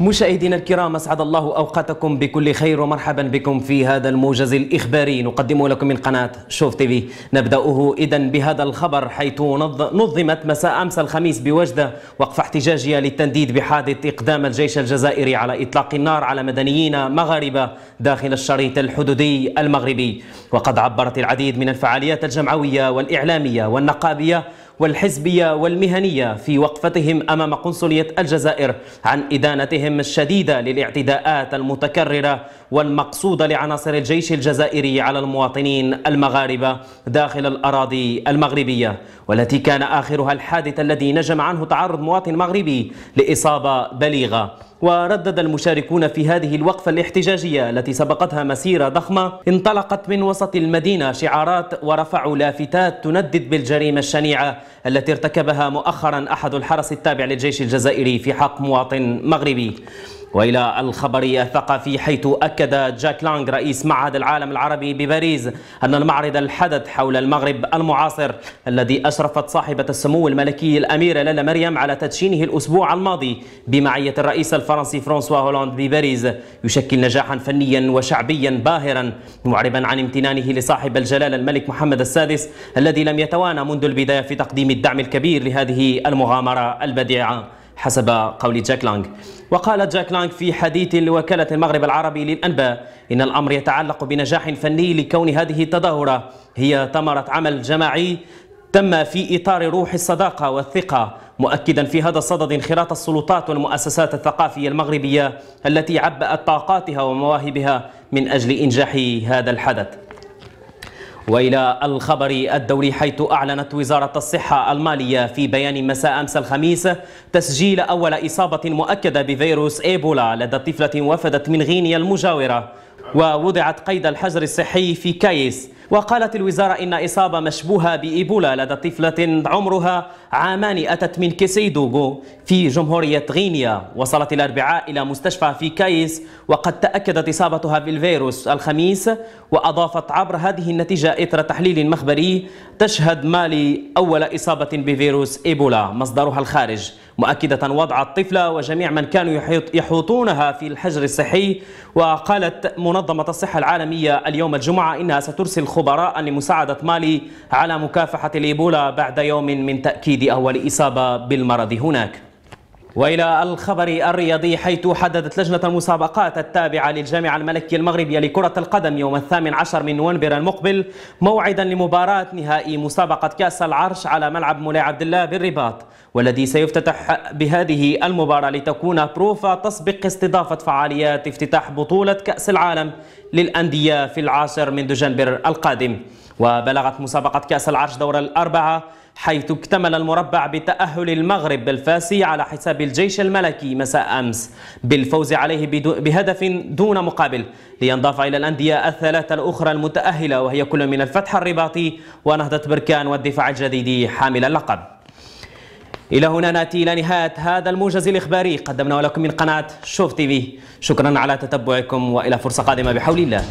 مشاهدينا الكرام أسعد الله أوقاتكم. بكل خير ومرحبا بكم في هذا الموجز الإخباري. نقدمه لكم من قناة شوف تيفي نبدأه إذا بهذا الخبر حيث نظمت مساء أمس الخميس بوجدة وقفه احتجاجية للتنديد بحادث إقدام الجيش الجزائري على إطلاق النار على مدنيين مغاربة داخل الشريط الحدودي المغربي. وقد عبرت العديد من الفعاليات الجمعوية والإعلامية والنقابية والحزبية والمهنية في وقفتهم أمام قنصلية الجزائر عن إدانتهم الشديدة للاعتداءات المتكررة والمقصودة لعناصر الجيش الجزائري على المواطنين المغاربة داخل الأراضي المغربية والتي كان آخرها الحادث الذي نجم عنه تعرض مواطن مغربي لإصابة بليغة. وردد المشاركون في هذه الوقفة الاحتجاجية التي سبقتها مسيرة ضخمة. انطلقت من وسط المدينة شعارات ورفعوا لافتات تندد بالجريمة الشنيعة التي ارتكبها مؤخرا أحد الحرس التابع للجيش الجزائري في حق مواطن مغربي. وإلى الخبر الثقافي حيث أكد جاك لانغ رئيس معهد العالم العربي بباريس أن المعرض الحدث حول المغرب المعاصر الذي أشرفت صاحبة السمو الملكي الاميره لالا مريم على تدشينه الأسبوع الماضي بمعية الرئيس الفرنسي فرانسوا هولاند بباريس يشكل نجاحا فنيا وشعبيا باهرا معربا عن امتنانه لصاحب الجلاله الملك محمد السادس الذي لم يتوانى منذ البداية في تقديم الدعم الكبير لهذه المغامرة البديعة. حسب قول جاك لانغ. وقال جاك لانغ في حديث لوكالة المغرب العربي للأنباء إن الأمر يتعلق بنجاح فني لكون هذه التظاهرة هي ثمرة عمل جماعي تم في إطار روح الصداقة والثقة مؤكدا في هذا الصدد انخراط السلطات والمؤسسات الثقافية المغربية التي عبأت طاقاتها ومواهبها من أجل إنجاح هذا الحدث. وإلى الخبر الدولي حيث أعلنت وزارة الصحة المالية في بيان مساء أمس الخميس تسجيل أول إصابة مؤكدة بفيروس إيبولا لدى طفلة وفدت من غينيا المجاورة ووضعت قيد الحجر الصحي في كايس. وقالت الوزارة إن إصابة مشبوهة بإيبولا لدى طفلة عمرها عامان أتت من كيسيدوغو في جمهورية غينيا وصلت الأربعاء إلى مستشفى في كايس وقد تأكدت إصابتها بالفيروس الخميس وأضافت عبر هذه النتيجة إثر تحليل مخبري تشهد مالي أول إصابة بفيروس إيبولا مصدرها الخارج. مؤكدة وضع الطفلة وجميع من كانوا يحوطونها في الحجر الصحي وقالت منظمة الصحة العالمية اليوم الجمعة إنها سترسل خبراء لمساعدة مالي على مكافحة الإيبولا بعد يوم من تأكيد. أول إصابة بالمرض هناك. وإلى الخبر الرياضي حيث حددت لجنة المسابقات التابعة للجامعة الملكية المغربية لكرة القدم يوم الثامن عشر من نوفمبر المقبل موعدا لمباراة نهائي مسابقة كأس العرش على ملعب مولاي عبد الله بالرباط والذي سيفتتح بهذه المباراة لتكون بروفا تسبق استضافة فعاليات افتتاح بطولة كأس العالم للأندية في العاشر من دجنبر القادم. وبلغت مسابقة كأس العرش دور الأربعة حيث اكتمل المربع بتأهل المغرب الفاسي على حساب الجيش الملكي مساء أمس بالفوز عليه بهدف دون مقابل لينضاف إلى الأندية الثلاثة الأخرى المتأهلة وهي كل من الفتح الرباطي ونهضة بركان والدفاع الجديدي حامل اللقب. إلى هنا نأتي إلى نهاية هذا الموجز الإخباري. قدمناه لكم من قناة شوف تيفي شكرا على تتبعكم وإلى فرصة قادمة بحول الله.